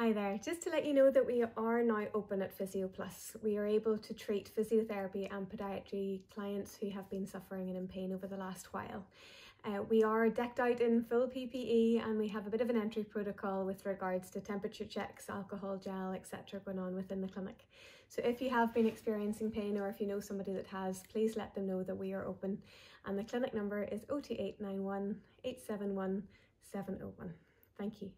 Hi there, just to let you know that we are now open at Physio Plus. We are able to treat physiotherapy and podiatry clients who have been suffering and in pain over the last while. Uh, we are decked out in full PPE and we have a bit of an entry protocol with regards to temperature checks, alcohol gel, etc. going on within the clinic. So if you have been experiencing pain or if you know somebody that has, please let them know that we are open and the clinic number is 02891 871 701. Thank you.